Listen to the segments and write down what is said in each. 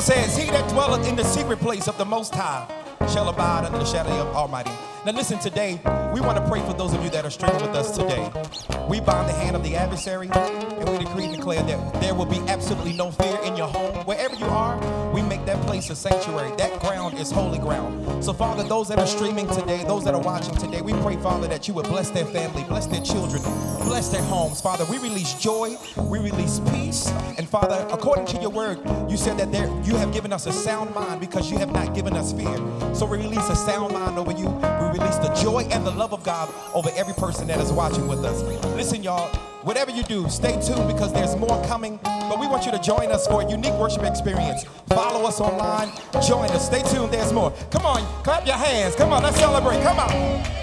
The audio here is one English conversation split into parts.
Bible says, He that dwelleth in the secret place of the Most High shall abide under the shadow of Almighty. Now, listen, today, we want to pray for those of you that are streaming with us today. We bind the hand of the adversary, and we decree and declare that there will be absolutely no fear in your home. Wherever you are, we make that place a sanctuary. That ground is holy ground. So, Father, those that are streaming today, those that are watching today, we pray, Father, that you would bless their family, bless their children, bless their homes. Father, we release joy, we release peace. And, Father, according to your word, you said that there, you have given us a sound mind because you have not given us fear. So, we release a sound mind over you. We release the joy and the love of God over every person that is watching with us. Listen, y'all, whatever you do, stay tuned because there's more coming. But we want you to join us for a unique worship experience. Follow us online, join us. Stay tuned, there's more. Come on, clap your hands. Come on, let's celebrate. Come on.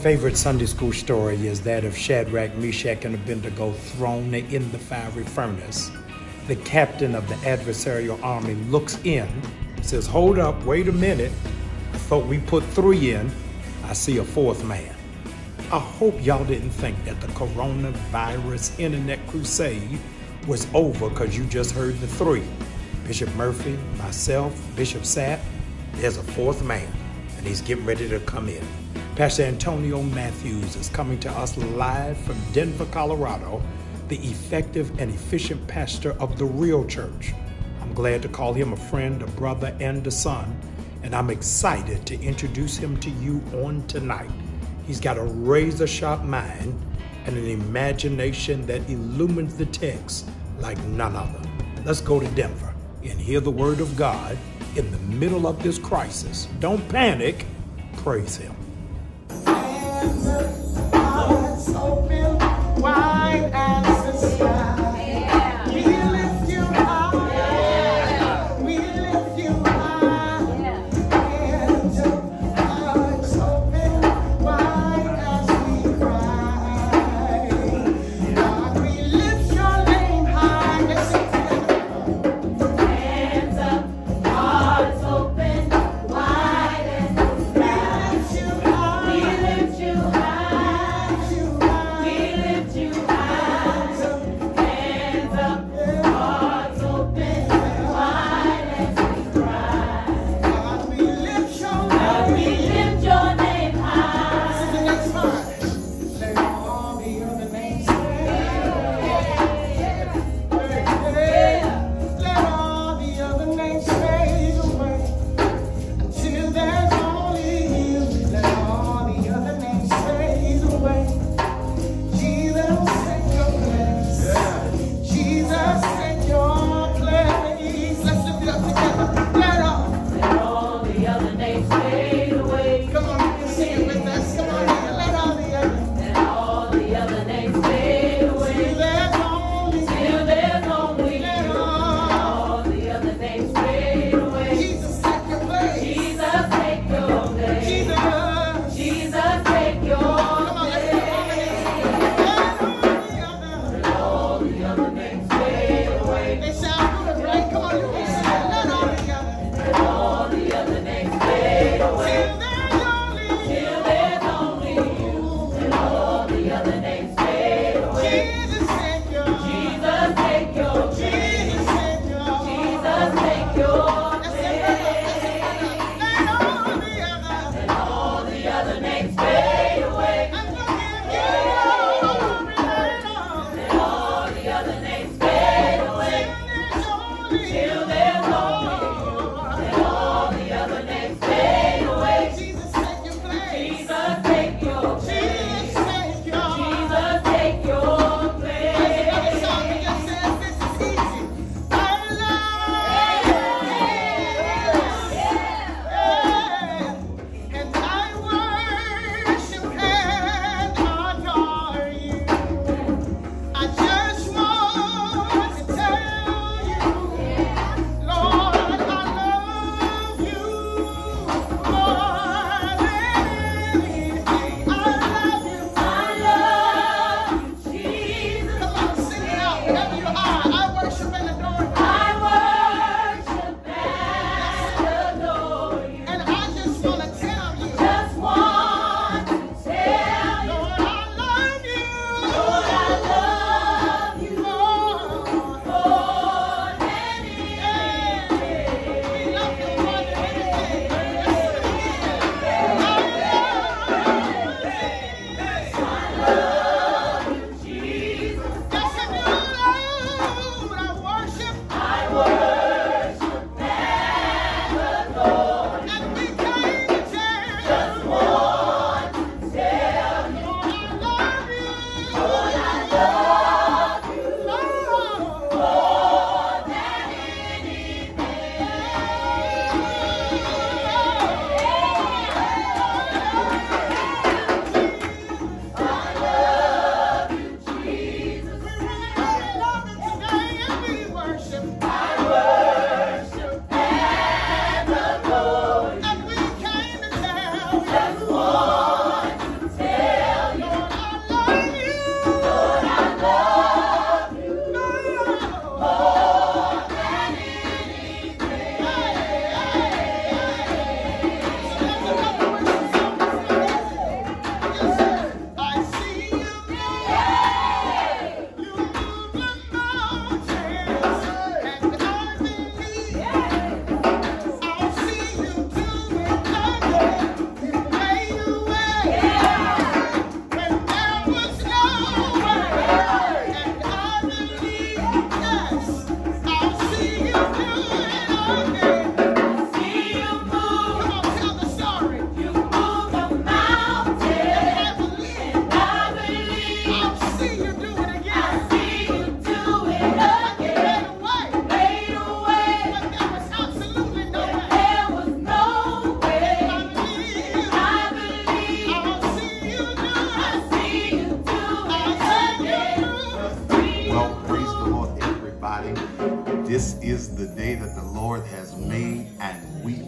Favorite Sunday school story is that of Shadrach, Meshach, and Abednego thrown in the fiery furnace. The captain of the adversarial army looks in, says, Hold up, wait a minute. I thought we put three in. I see a fourth man. I hope y'all didn't think that the coronavirus internet crusade was over because you just heard the three Bishop Murphy, myself, Bishop Sapp. There's a fourth man, and he's getting ready to come in. Pastor Antonio Matthews is coming to us live from Denver, Colorado, the effective and efficient pastor of the real church. I'm glad to call him a friend, a brother, and a son, and I'm excited to introduce him to you on tonight. He's got a razor sharp mind and an imagination that illumines the text like none other. Let's go to Denver and hear the word of God in the middle of this crisis. Don't panic, praise Him. Hearts open wide as the sky. Let's lift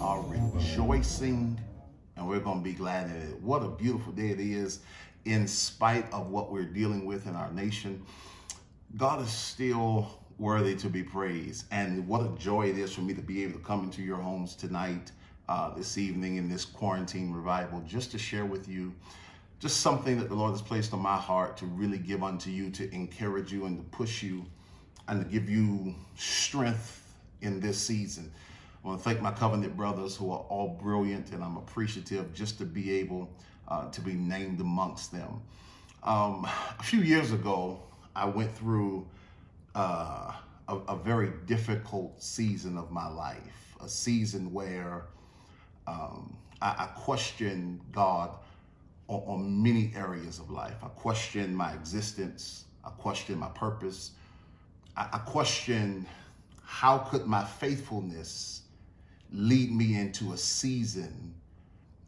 are rejoicing and we're going to be glad in it. What a beautiful day it is, in spite of what we're dealing with in our nation. God is still worthy to be praised. And what a joy it is for me to be able to come into your homes tonight, uh, this evening, in this quarantine revival, just to share with you just something that the Lord has placed on my heart to really give unto you, to encourage you and to push you and to give you strength in this season. I want to thank my covenant brothers who are all brilliant, and I'm appreciative just to be able uh, to be named amongst them. Um, a few years ago, I went through uh, a, a, very difficult season of my life, a season where um, I, I questioned God on, on many areas of life. I questioned my existence. I questioned my purpose. I, I questioned how could my faithfulness lead me into a season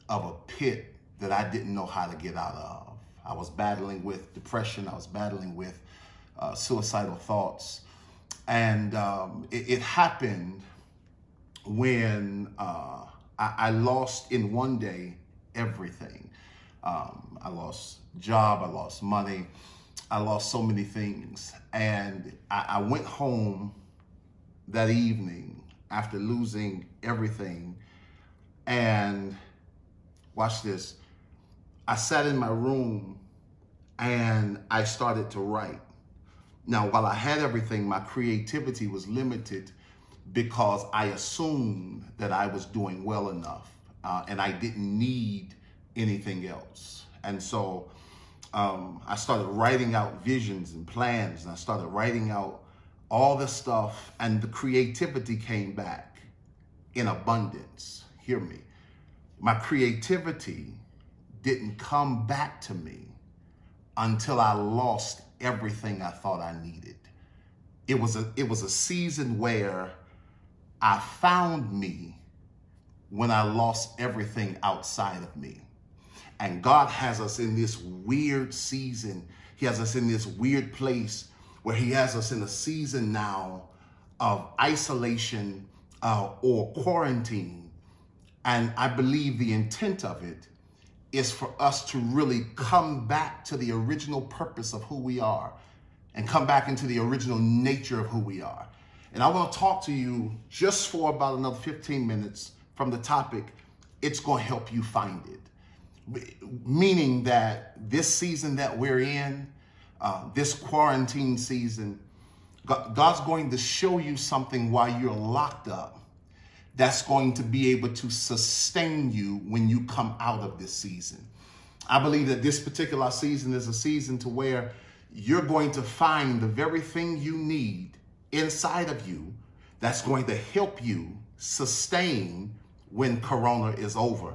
of a pit that I didn't know how to get out of. I was battling with depression. I was battling with uh, suicidal thoughts. And um, it, it, happened when uh, I, I, lost in one day everything. Um, I lost job, I lost money, I lost so many things. And I, I went home that evening after losing everything. And watch this. I sat in my room and I started to write. Now, while I had everything, my creativity was limited because I assumed that I was doing well enough uh, and I didn't need anything else. And so um, I started writing out visions and plans, and I started writing out all the stuff, and the creativity came back in abundance. Hear me. My creativity didn't come back to me until I lost everything I thought I needed. It was a it was a season where I found me when I lost everything outside of me. And God has us in this weird season. He has us in this weird place where He has us in a season now of isolation uh, or quarantine. And I believe the intent of it is for us to really come back to the original purpose of who we are and come back into the original nature of who we are. And I want to talk to you just for about another 15 minutes from the topic, it's going to help you find it meaning that this season that we're in, uh, this quarantine season, God's going to show you something while you're locked up that's going to be able to sustain you when you come out of this season. I believe that this particular season is a season to where you're going to find the very thing you need inside of you that's going to help you sustain when corona is over.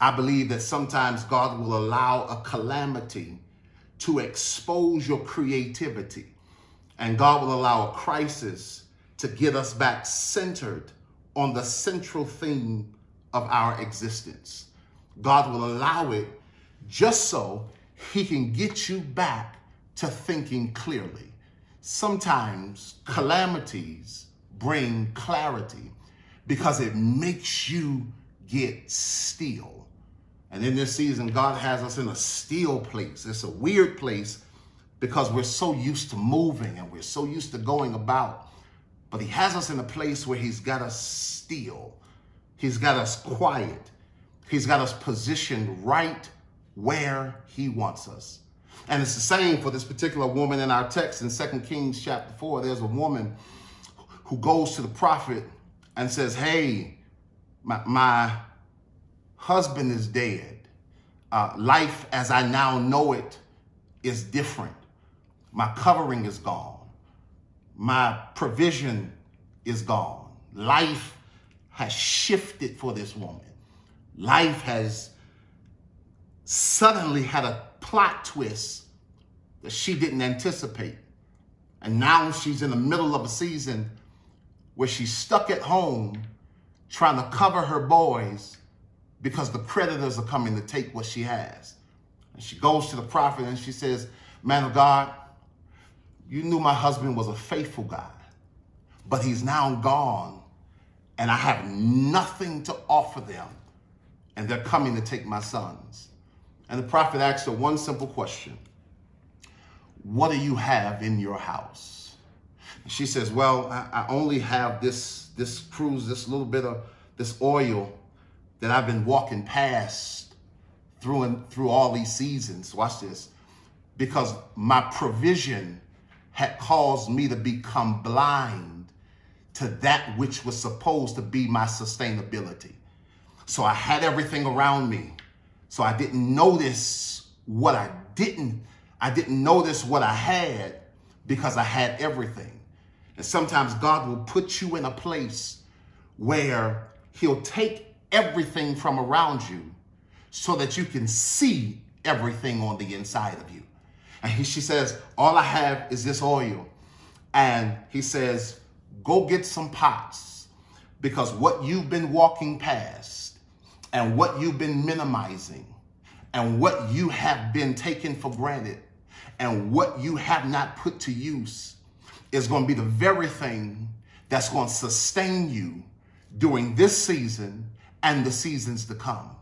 I believe that sometimes God will allow a calamity to expose your creativity. And God will allow a crisis to get us back centered on the central theme of our existence. God will allow it just so he can get you back to thinking clearly. Sometimes calamities bring clarity because it makes you get still. And in this season, God has us in a still place. It's a weird place because we're so used to moving and we're so used to going about. But He has us in a place where He's got us still, He's got us quiet, He's got us positioned right where He wants us. And it's the same for this particular woman in our text in 2 Kings chapter 4. There's a woman who goes to the prophet and says, Hey, my, my husband is dead. Uh, life as I now know it is different. My covering is gone. My provision is gone. Life has shifted for this woman. Life has suddenly had a plot twist that she didn't anticipate. And now she's in the middle of a season where she's stuck at home trying to cover her boys because the creditors are coming to take what she has. And she goes to the prophet and she says, Man of God, you knew my husband was a faithful guy. but he's now gone, and I have nothing to offer them, and they're coming to take my sons. And the prophet asked her one simple question What do you have in your house? And she says, Well, I, I only have this, this cruse, this little bit of this oil that I've been walking past through and through all these seasons. Watch this. Because my provision had caused me to become blind to that which was supposed to be my sustainability. So I had everything around me. So I didn't notice what I didn't. I didn't notice what I had because I had everything. And sometimes God will put you in a place where he'll take everything from around you so that you can see everything on the inside of you. And he, she says, all I have is this oil. And he says, go get some pots because what you've been walking past and what you've been minimizing and what you have been taking for granted and what you have not put to use is going to be the very thing that's going to sustain you during this season and the seasons to come.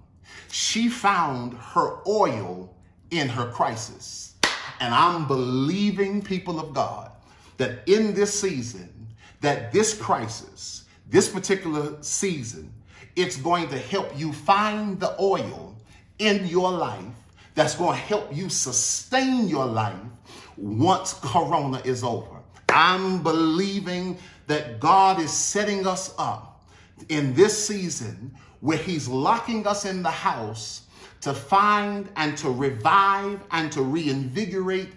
She found her oil in her crisis. And I'm believing, people of God, that in this season, that this crisis, this particular season, it's going to help you find the oil in your life that's going to help you sustain your life once Corona is over. I'm believing that God is setting us up in this season where He's locking us in the house to find and to revive and to reinvigorate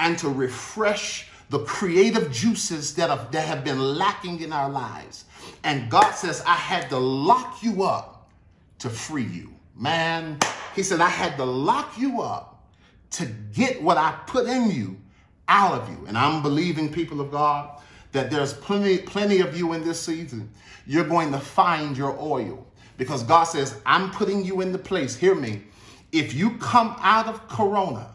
and to refresh the creative juices that have, that have been lacking in our lives. And God says, I had to lock you up to free you. Man, He said, I had to lock you up to get what I put in you out of you. And I'm believing, people of God, that there's plenty, plenty of you in this season. You're going to find your oil because God says, I'm putting you in the place. Hear me. If you come out of Corona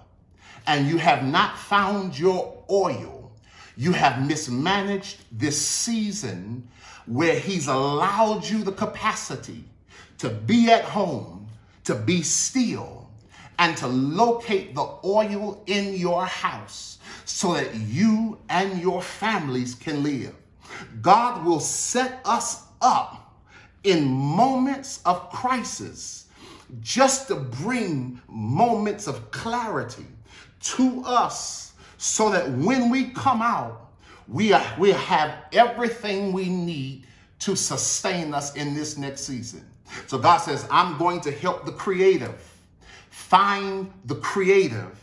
and you have not found your oil, you have mismanaged this season where He's allowed you the capacity to be at home, to be still, and to locate the oil in your house so that you and your families can live. God will set us up in moments of crisis just to bring moments of clarity to us so that when we come out, we, are, we have everything we need to sustain us in this next season. So God says, I'm going to help the creative find the creative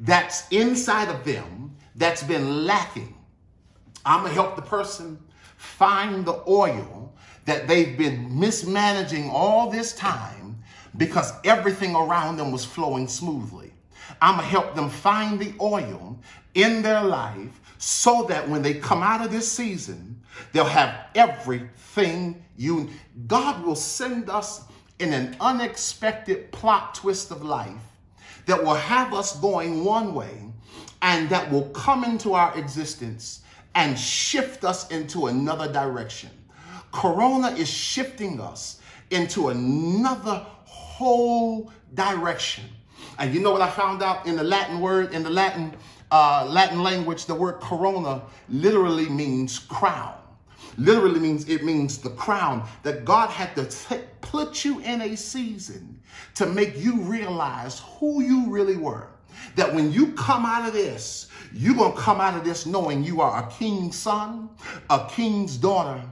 that's inside of them that's been lacking. I'm going to help the person find the oil that they've been mismanaging all this time because everything around them was flowing smoothly. I'm going to help them find the oil in their life so that when they come out of this season, they'll have everything you God will send us in an unexpected plot twist of life that will have us going one way and that will come into our existence and shift us into another direction. Corona is shifting us into another whole direction. And you know what I found out in the Latin word, in the Latin uh, Latin language, the word corona literally means crown. Literally means it means the crown that God had to put you in a season to make you realize who you really were. That when you come out of this, you're going to come out of this knowing you are a king's son, a king's daughter,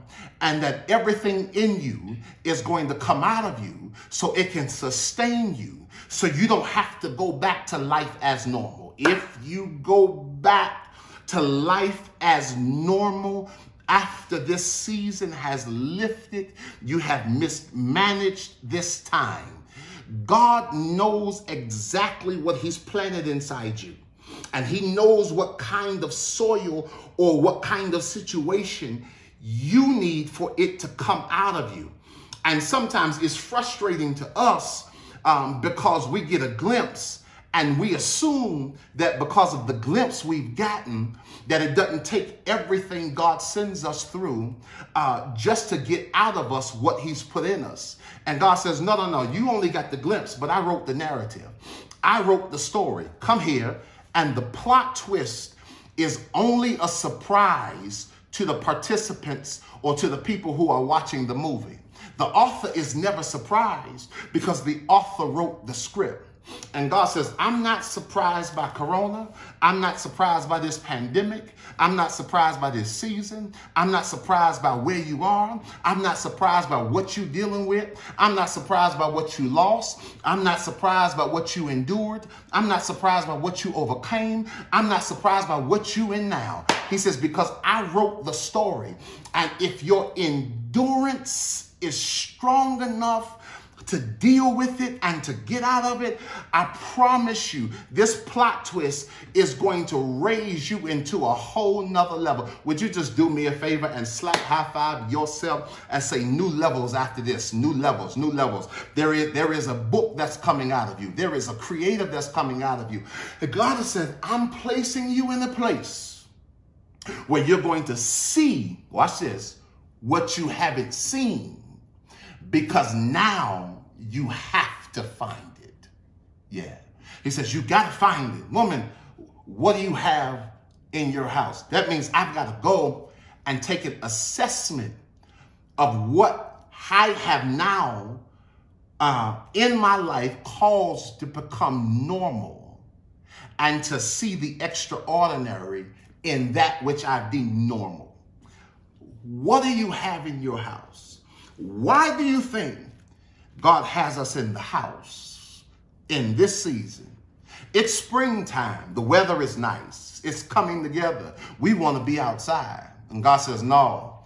and that everything in you is going to come out of you so it can sustain you so you don't have to go back to life as normal. If you go back to life as normal, after this season has lifted, you have mismanaged this time. God knows exactly what He's planted inside you. And He knows what kind of soil or what kind of situation you need for it to come out of you. And sometimes it's frustrating to us um, because we get a glimpse And we assume that because of the glimpse we've gotten, that it doesn't take everything God sends us through uh, just to get out of us what He's put in us. And God says, No, no, no, you only got the glimpse, but I wrote the narrative. I wrote the story. Come here. And the plot twist is only a surprise to the participants or to the people who are watching the movie. The author is never surprised because the author wrote the script. And God says, I'm not surprised by Corona. I'm not surprised by this pandemic. I'm not surprised by this season. I'm not surprised by where you are. I'm not surprised by what you're dealing with. I'm not surprised by what you lost. I'm not surprised by what you endured. I'm not surprised by what you overcame. I'm not surprised by what you in now. He says, because I wrote the story. And if your endurance is strong enough, to deal with it and to get out of it, I promise you, this plot twist is going to raise you into a whole nother level. Would you just do me a favor and slap high five yourself and say new levels after this, new levels, new levels. There is, there is a book that's coming out of you. There is a creative that's coming out of you. God has said, I'm placing you in a place where you're going to see, watch this, what you haven't seen because now you have to find it. Yeah. He says, You got to find it. Woman, what do you have in your house? That means I've got to go and take an assessment of what I have now uh, in my life caused to become normal and to see the extraordinary in that which I deem normal. What do you have in your house? Why do you think God has us in the house in this season? It's springtime. The weather is nice. It's coming together. We want to be outside. And God says, No,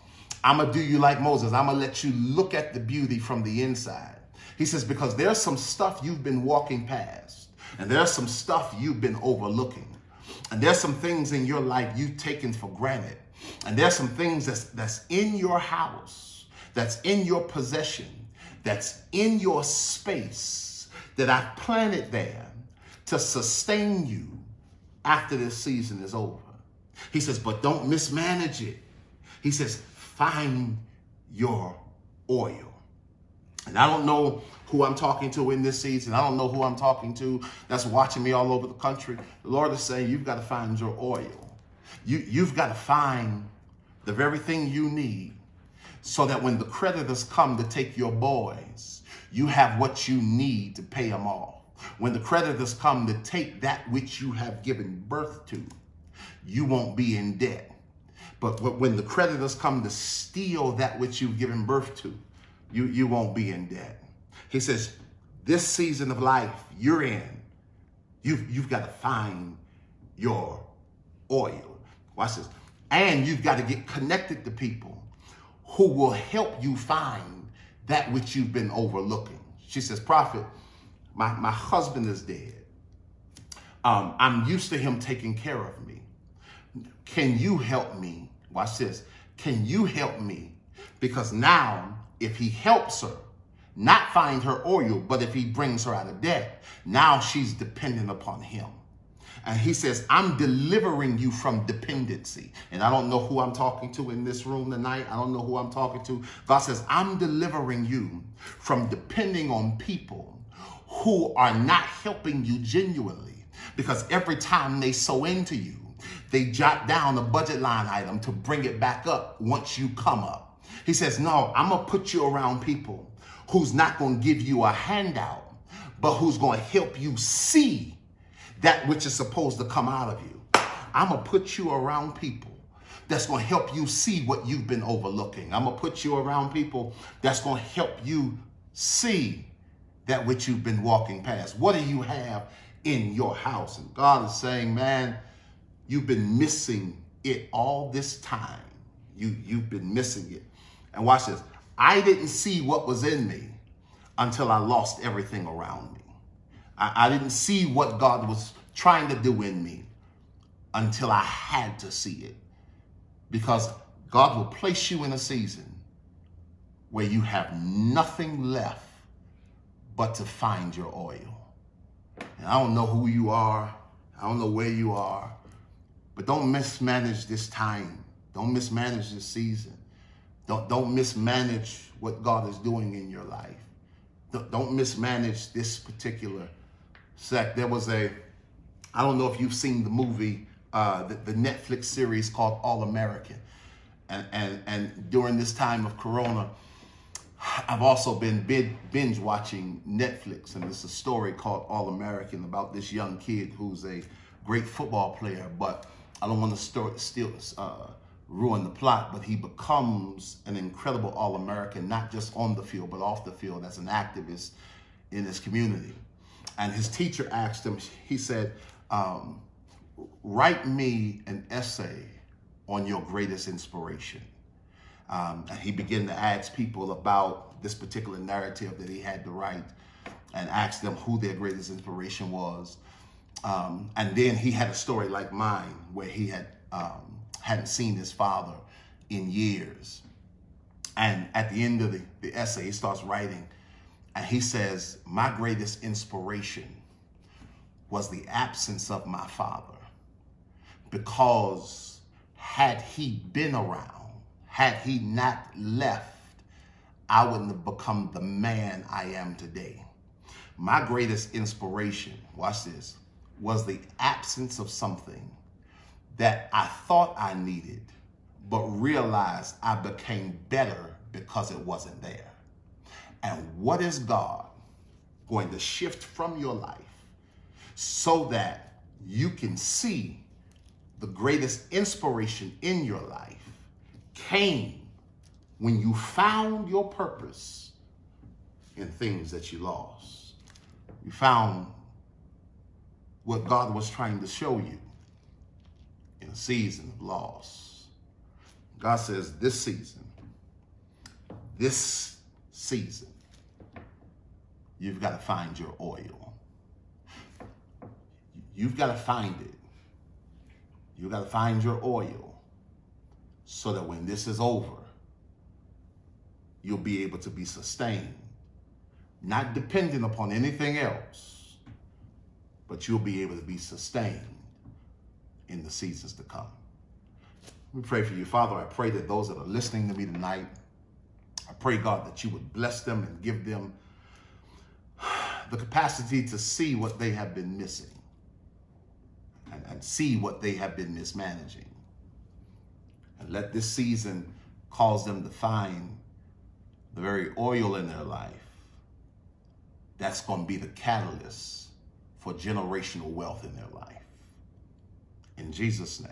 I'm going to do you like Moses. I'm going to let you look at the beauty from the inside. He says, Because there's some stuff you've been walking past, and there's some stuff you've been overlooking, and there's some things in your life you've taken for granted, and there's some things that's, that's in your house that's in your possession, that's in your space, that I've planted there to sustain you after this season is over. He says, but don't mismanage it. He says, find your oil. And I don't know who I'm talking to in this season. I don't know who I'm talking to that's watching me all over the country. The Lord is saying, you've got to find your oil. You, you've got to find the very thing you need so that when the creditors come to take your boys, you have what you need to pay them off. When the creditors come to take that which you have given birth to, you won't be in debt. But when the creditors come to steal that which you've given birth to, you, you won't be in debt. He says, this season of life you're in, you've, you've got to find your oil. Watch this. And you've got to get connected to people who will help you find that which you've been overlooking. She says, Prophet, my, my husband is dead. Um, I'm used to him taking care of me. Can you help me? Watch this. Can you help me? Because now, if he helps her, not find her oil, but if he brings her out of debt, now she's dependent upon him. And he says, I'm delivering you from dependency. And I don't know who I'm talking to in this room tonight. I don't know who I'm talking to. God says, I'm delivering you from depending on people who are not helping you genuinely. Because every time they sow into you, they jot down a budget line item to bring it back up once you come up. He says, No, I'm going to put you around people who's not going to give you a handout, but who's going to help you see that which is supposed to come out of you. I'm going to put you around people that's going to help you see what you've been overlooking. I'm going to put you around people that's going to help you see that which you've been walking past. What do you have in your house? And God is saying, man, you've been missing it all this time. You, you've been missing it. And watch this. I didn't see what was in me until I lost everything around me. I, I didn't see what God was trying to do in me until I had to see it. Because God will place you in a season where you have nothing left but to find your oil. And I don't know who you are. I don't know where you are. But don't mismanage this time. Don't mismanage this season. Don't, don't mismanage what God is doing in your life. Don't, don't mismanage this particular sect. There was a, I don't know if you've seen the movie, uh, the, the Netflix series called All American. And, and, and during this time of Corona, I've also been binge watching Netflix, and it's a story called All American about this young kid who's a great football player, but I don't want to start, still uh, ruin the plot, but he becomes an incredible All American, not just on the field, but off the field as an activist in his community. And his teacher asked him, he said, um, Write me an essay on your greatest inspiration. Um, and he began to ask people about this particular narrative that he had to write and ask them who their greatest inspiration was. Um, and then he had a story like mine where he had um, hadn't seen his father in years. And at the end of the, the essay, he starts writing and he says, My greatest inspiration was the absence of my father because had he been around, had he not left, I wouldn't have become the man I am today. My greatest inspiration, watch this, was the absence of something that I thought I needed, but realized I became better because it wasn't there. And what is God going to shift from your life so that you can see the greatest inspiration in your life came when you found your purpose in things that you lost. You found what God was trying to show you in a season of loss. God says, this season, this season, you've got to find your oil. You've got to find it. You've got to find your oil so that when this is over, you'll be able to be sustained, not dependent upon anything else, but you'll be able to be sustained in the seasons to come. We pray for you. Father, I pray that those that are listening to me tonight, I pray, God, that you would bless them and give them the capacity to see what they have been missing and, and see what they have been mismanaging. And let this season cause them to find the very oil in their life that's going to be the catalyst for generational wealth in their life. In Jesus' name,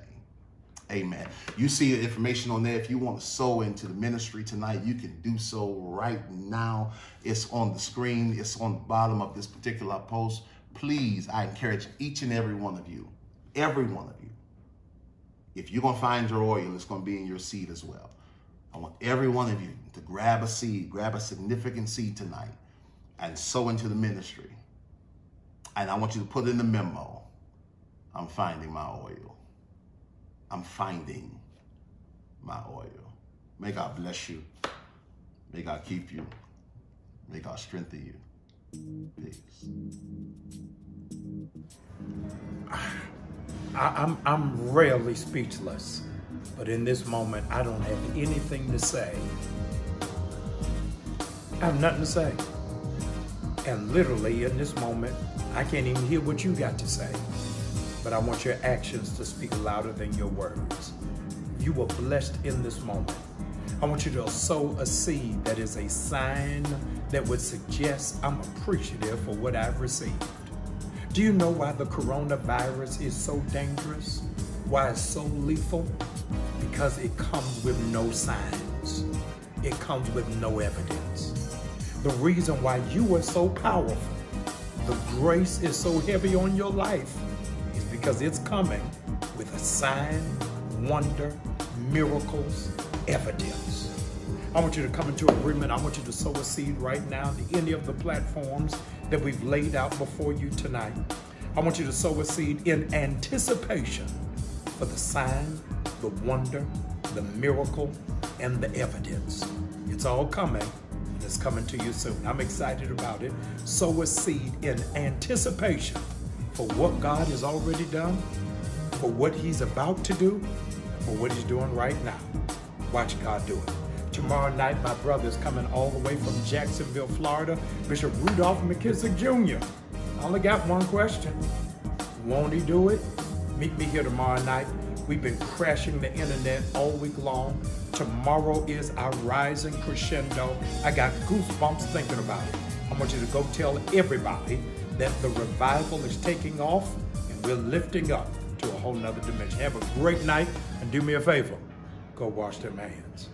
amen. You see the information on there. If you want to sow into the ministry tonight, you can do so right now. It's on the screen, it's on the bottom of this particular post. Please, I encourage each and every one of you, every one of you, if you're going to find your oil, it's going to be in your seed as well. I want every one of you to grab a seed, grab a significant seed tonight and sow into the ministry. And I want you to put in the memo, I'm finding my oil. I'm finding my oil. May God bless you. May God keep you. May God strengthen you. Peace. I, am I'm, I'm rarely speechless, but in this moment, I don't have anything to say. I have nothing to say. And literally, in this moment, I can't even hear what you got to say. But I want your actions to speak louder than your words. You were blessed in this moment. I want you to sow a seed that is a sign that would suggest I'm appreciative for what I've received. Do you know why the coronavirus is so dangerous? Why it's so lethal? Because it comes with no signs. It comes with no evidence. The reason why you are so powerful, the grace is so heavy on your life, because it's coming with a sign, wonder, miracles, evidence. I want you to come into agreement. I want you to sow a seed right now to any of the platforms that we've laid out before you tonight. I want you to sow a seed in anticipation for the sign, the wonder, the miracle, and the evidence. It's all coming. and it's coming to you soon. I'm excited about it. Sow a seed in anticipation for what God has already done, for what He's about to do, for what He's doing right now. Watch God do it. Tomorrow night, my brother is coming all the way from Jacksonville, Florida, Bishop Rudolph McKissick Jr. I only got one question. Won't he do it? Meet me here tomorrow night. We've been crashing the internet all week long. Tomorrow is our rising crescendo. I got goosebumps thinking about it. I want you to go tell everybody that the revival is taking off and we're lifting up to a whole nother dimension. Have a great night and do me a favor. Go wash them hands.